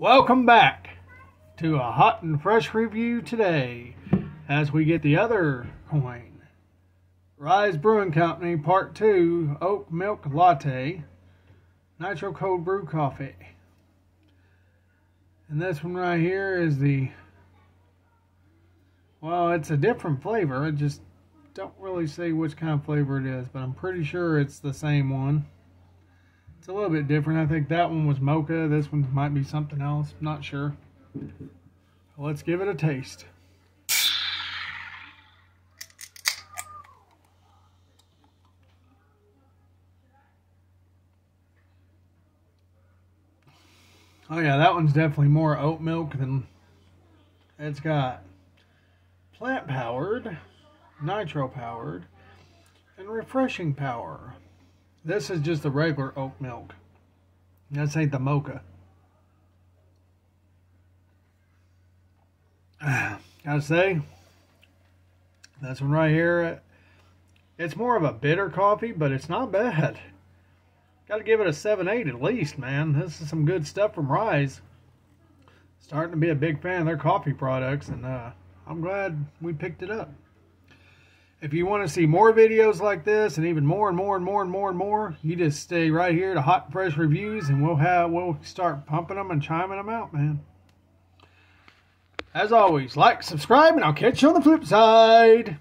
Welcome back to a hot and fresh review today as we get the other coin. Rise Brewing Company Part 2 Oat Milk Latte Nitro Cold Brew Coffee. And this one right here is the, well, it's a different flavor. I just don't really say which kind of flavor it is, but I'm pretty sure it's the same one. A little bit different. I think that one was mocha. This one might be something else. Not sure. Let's give it a taste. Oh yeah, that one's definitely more oat milk than it's got plant powered, nitro powered, and refreshing power. This is just the regular oat milk. This ain't the mocha. Gotta say, this one right here, it's more of a bitter coffee, but it's not bad. Gotta give it a 7-8 at least, man. This is some good stuff from Rise. Starting to be a big fan of their coffee products, and uh, I'm glad we picked it up. If you want to see more videos like this and even more and more and more and more and more, you just stay right here to Hot Fresh Reviews and we'll have we'll start pumping them and chiming them out, man. As always, like, subscribe, and I'll catch you on the flip side.